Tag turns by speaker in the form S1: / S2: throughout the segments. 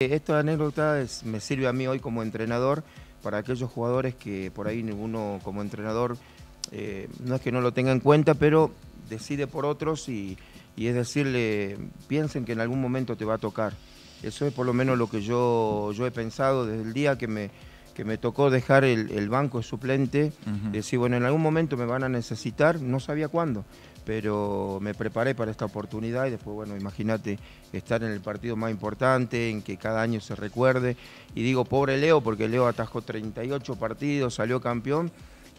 S1: Esta anécdota me sirve a mí hoy como entrenador para aquellos jugadores que por ahí uno como entrenador eh, no es que no lo tenga en cuenta, pero decide por otros y, y es decirle, piensen que en algún momento te va a tocar. Eso es por lo menos lo que yo, yo he pensado desde el día que me, que me tocó dejar el, el banco de suplente, decir, bueno, en algún momento me van a necesitar, no sabía cuándo, pero me preparé para esta oportunidad y después, bueno, imagínate estar en el partido más importante, en que cada año se recuerde. Y digo, pobre Leo, porque Leo atajó 38 partidos, salió campeón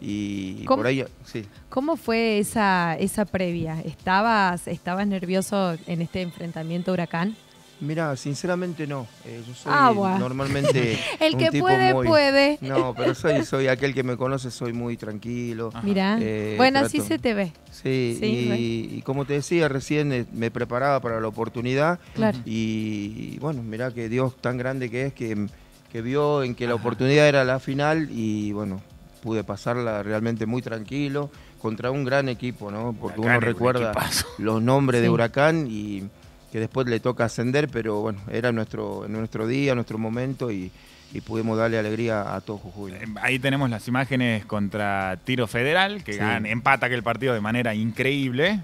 S1: y
S2: ¿Cómo?
S1: por ahí, sí.
S2: ¿Cómo fue esa, esa previa? ¿Estabas, ¿Estabas nervioso en este enfrentamiento huracán?
S1: Mira, sinceramente no. Eh, yo soy
S2: Agua.
S1: normalmente
S2: El
S1: un
S2: que
S1: tipo
S2: puede,
S1: muy-
S2: puede.
S1: No, pero soy, soy aquel que me conoce, soy muy tranquilo.
S2: Mirá.
S1: Eh,
S2: bueno, así
S1: trato-
S2: se te ve.
S1: Sí,
S2: Sí,
S1: y, y como te decía recién, eh, me preparaba para la oportunidad
S2: Claro.
S1: y bueno, mirá que Dios tan grande que es que, que vio en que la oportunidad era la final y bueno, pude pasarla realmente muy tranquilo contra un gran equipo, ¿no? Porque
S3: Huracán
S1: uno recuerda los nombres de. Huracán y que después le toca ascender, pero bueno, era nuestro, nuestro día, nuestro momento y, y pudimos darle alegría a todo Jujuy.
S3: Eh, Ahí tenemos las imágenes contra Tiro Federal, que
S1: Sí.
S3: gana- empata aquel partido de manera increíble.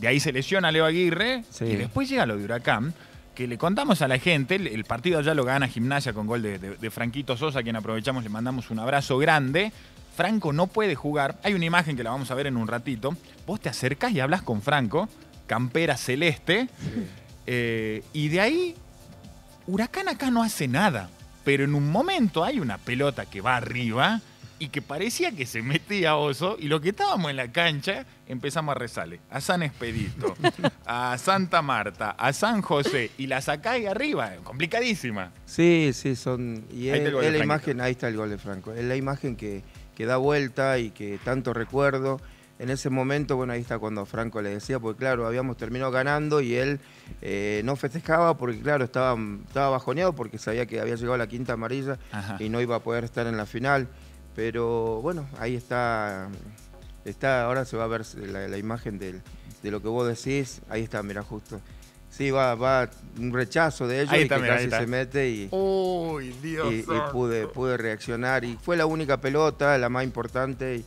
S3: De ahí se lesiona Leo Aguirre.
S1: Sí.
S3: Y después llega lo de Huracán, que le contamos a la gente. El, el partido ya lo gana Gimnasia con gol de, de- de Franquito Sosa, a quien aprovechamos, le mandamos un abrazo grande. Franco no puede jugar. Hay una imagen que la vamos a ver en un ratito. Vos te acercás y hablas con Franco, campera celeste. Eh, y de ahí, Huracán acá no hace nada. Pero en un momento hay una pelota que va arriba y que parecía que se metía oso. Y lo que estábamos en la cancha, empezamos a rezarle. A San Expedito, a Santa Marta, a San José. Y la sacá ahí arriba. Complicadísima.
S1: Sí, sí, son. Y
S3: Ahí
S1: es, la
S3: Franquito.
S1: imagen, ahí está el gol de Franco. Es la imagen que, que da vuelta y que tanto recuerdo. En ese momento, bueno, ahí está cuando Franco le decía, porque claro, habíamos terminado ganando y él eh, no festejaba porque, claro, estaba, estaba bajoneado porque sabía que había llegado la quinta amarilla
S3: Ajá.
S1: y no iba a poder estar en la final. Pero bueno, ahí está, está ahora se va a ver la, la imagen del- de lo que vos decís. Ahí está, mira, justo. Sí, va, va un rechazo de ellos
S3: Ahí
S1: y
S3: está,
S1: que
S3: mira, ahí
S1: casi
S3: está.
S1: se mete y,
S3: Uy, Dios.
S1: y- y pude, pude reaccionar. Y fue la única pelota, la más importante. Y,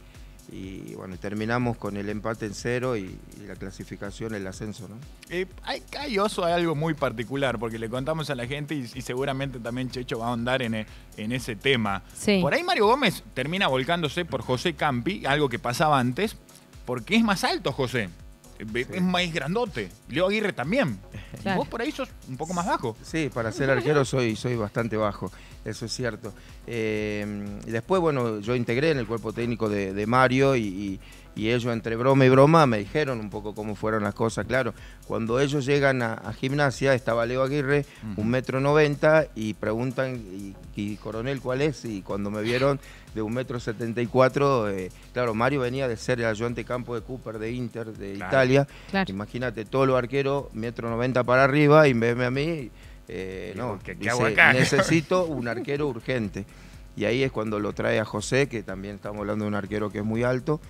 S1: y, bueno, terminamos con el empate en cero y, y la clasificación, el ascenso, ¿no?
S3: Eh, hay, hay oso hay algo muy particular, porque le contamos a la gente y, y seguramente también Checho va a ahondar en, en ese tema.
S2: Sí.
S3: Por ahí Mario Gómez termina volcándose por José Campi, algo que pasaba antes, porque es más alto José. Eh, Es más grandote. Leo Aguirre también.
S2: Claro.
S3: vos por ahí sos un poco más bajo.
S1: Sí, para ser arquero soy, soy bastante bajo, eso es cierto. Eh, y después, bueno, yo integré en el cuerpo técnico de, de Mario y, y- y ellos entre broma y broma me dijeron un poco cómo fueron las cosas. Claro, cuando ellos llegan a, a gimnasia, estaba Leo Aguirre, un metro noventa, y preguntan, y, y coronel cuál es? Y cuando me vieron de un metro setenta y cuatro, eh, claro, Mario venía de ser el ayudante campo de Cooper de Inter de
S3: Claro.
S1: Italia.
S2: Claro.
S1: Imagínate, todos los arqueros, metro noventa para arriba, y me ve a mí, eh,
S3: Digo,
S1: no,
S3: ¿qué- qué
S1: dice,
S3: hago acá?
S1: necesito un arquero urgente. Y ahí es cuando lo trae a José, que también estamos hablando de un arquero que es muy alto.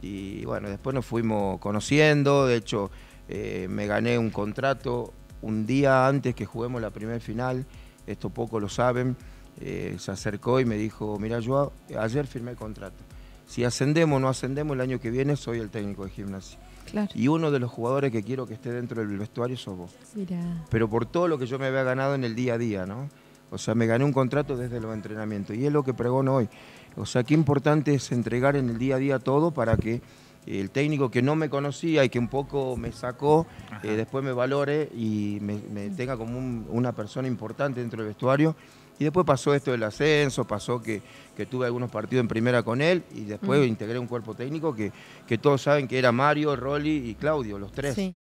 S1: Y bueno, después nos fuimos conociendo, de hecho eh, me gané un contrato un día antes que juguemos la primer final, esto pocos lo saben, eh, se acercó y me dijo, mira, yo ayer firmé el contrato. Si ascendemos o no ascendemos el año que viene, soy el técnico de gimnasia.
S2: Claro.
S1: Y uno de los jugadores que quiero que esté dentro del vestuario sos vos.
S2: Mirá.
S1: Pero por todo lo que yo me había ganado en el día a día, ¿no? O sea, me gané un contrato desde los entrenamientos. Y es lo que pregono hoy. O sea, qué importante es entregar en el día a día todo para que el técnico que no me conocía y que un poco me sacó, eh, después me valore y me, me tenga como un- una persona importante dentro del vestuario. Y después pasó esto del ascenso, pasó que, que tuve algunos partidos en primera con él y después
S2: Mm.
S1: integré un cuerpo técnico que, que todos saben que era Mario, Rolly y Claudio, los tres.
S2: Sí.